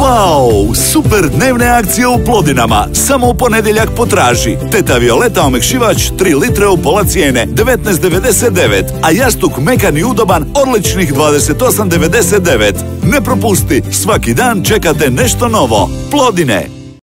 Wow! Super dnevne akcije u Plodinama. Samo u ponedjeljak potraži. Teta Violeta omekšivač 3 litre u pola cijene 19,99. A jastuk mekan i udoban odličnih 28,99. Ne propusti, svaki dan čekate nešto novo. Plodine!